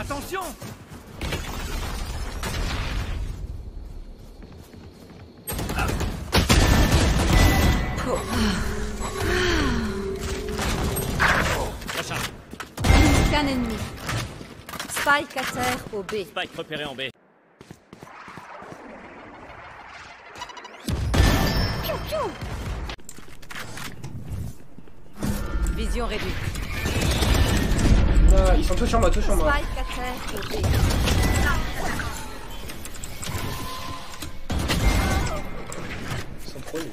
Attention Qu'un ennemi. Spike à terre au B. Spike repéré en B. Vision réduite. Ils sont tous sur moi, tous sur moi. Ils sont trop nuls.